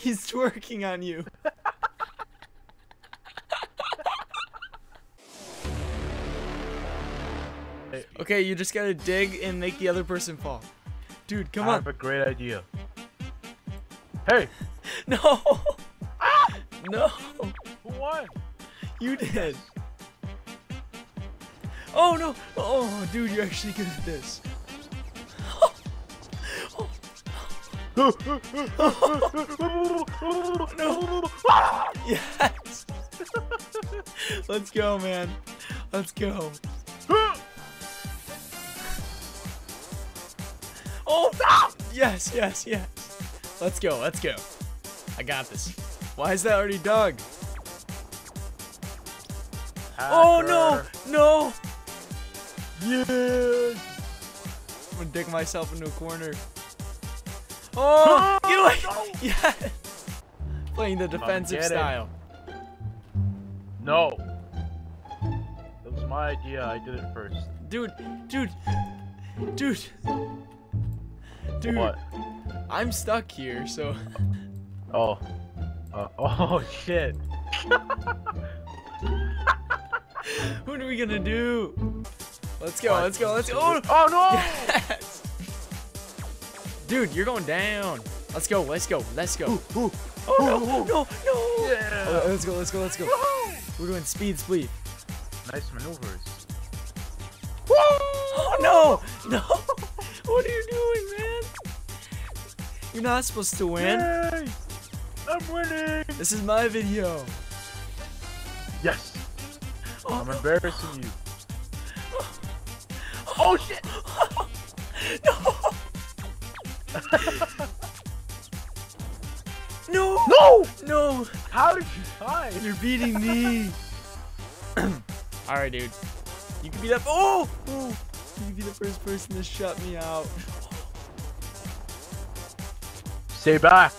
He's twerking on you. Okay, you just gotta dig and make the other person fall. Dude, come I on. have a great idea. Hey, No! Ah! No! who won? You did! Oh no! Oh, dude, you're actually good at this. Yes! Let's go, man. Let's go. Oh! Yes, yes, yes. Let's go, let's go. I got this. Why is that already dug? Oh no! No! Yeah. I'm gonna dig myself into a corner. Oh! Get away! Yes! Playing the defensive style. No. That was my idea. I did it first. Dude, dude, dude, dude. What? I'm stuck here, so. Oh. Uh, oh shit. What are we gonna do? Let's go, let's go, let's go. Oh, no. Oh no! Yes! Dude, you're going down. Let's go, let's go, let's go. Ooh, Oh no, no, no! Oh, yeah. let's go, let's go, let's go. We're doing speed spleef. Nice maneuvers. Oh no! No! What are you doing, man? You're not supposed to win. Yay! I'm winning. This is my video. Yes. Oh, I'm no. embarrassing you. Oh shit! No! No! No! No! How did you die? You're beating me. Alright, dude. You can be that. Oh! oh! You can be the first person to shut me out. Stay back.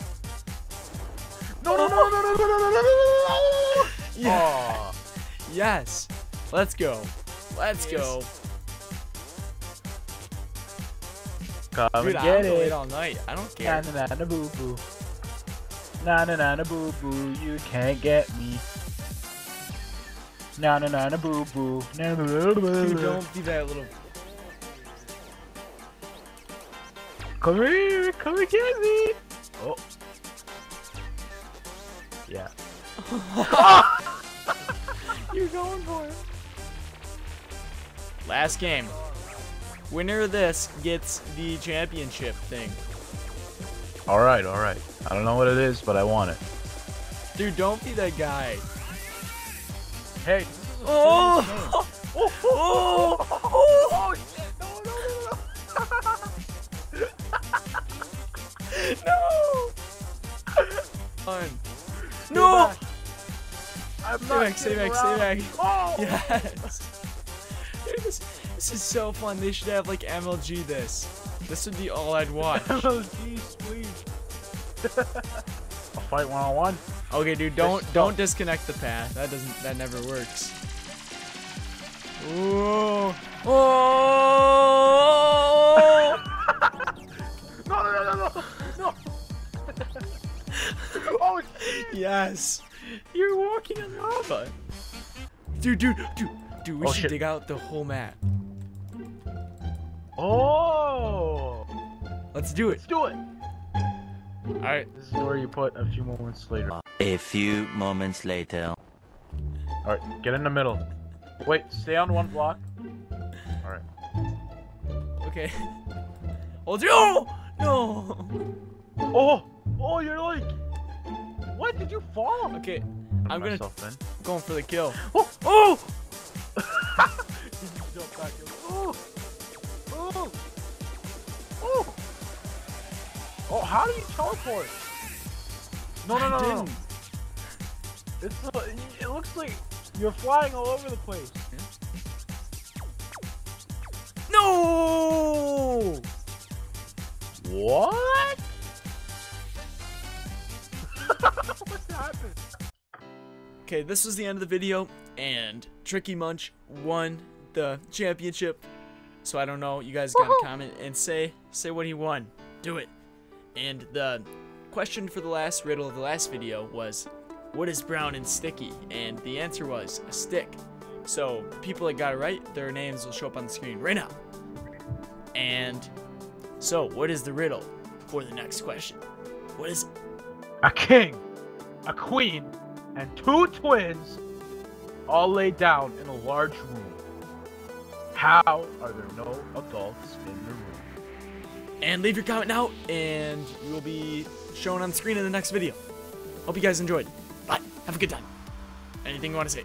No, no, no, no, no, no, no, no, no, no, no. Yeah. Aw. Yes. Let's go. Let's Yes. go. Come Dude, and I'm get wait it. all night. I don't care. na na na boo boo. Na na na na boo boo. You can't get me. Na na na na boo boo. Na na na na boo boo. don't be that little. Come here, come and get me. Oh. Yeah. You're going for it. Last game. Winner of this gets the championship thing. All right, all right. I don't know what it is, but I want it. Dude, don't be that guy. Hey. Oh! Oh! Oh! Oh shit! No, no, no, No! No. No! I'm Stay not back, stay back, stay back. Oh. Yes! Dude, this, this is so fun. They should have like MLG this. This would be all I'd watch. Oh, jeez, please. A fight one on one. Okay, dude, don't This- don't oh. disconnect the path. That doesn't that never works. Ooh. Oh! No, no, no, no, no, no. oh, shit. yes. You're walking on lava. Dude, dude, dude, dude, we Oh, should shit. dig out the whole map. Oh. Let's do it. Let's do it. All right. This is where you put a few moments later. A few moments later. All right, get in the middle. Wait, stay on one block. All right. Okay. Hold you. Oh! No. Oh, oh, you're like. What did you fall? Okay. I'm gonna myself in. going for the kill. Oh. Oh! Oh, oh. Oh, how do you teleport? No, no, no, no. It's uh, it looks like you're flying all over the place. No! What? what happened? Okay, this was the end of the video, and Tricky Munch won the championship. So I don't know. You guys gotta comment and say say what he won. Do it. And the question for the last riddle of the last video was, what is brown and sticky? And the answer was a stick. So people that got it right, their names will show up on the screen right now. And so, what is the riddle for the next question? What is it? A king, a queen, and two twins all laid down in a large room. How are there no adults in the room? And leave your comment now, and you will be shown on screen in the next video. Hope you guys enjoyed. Bye. Have a good time. Anything you want to say?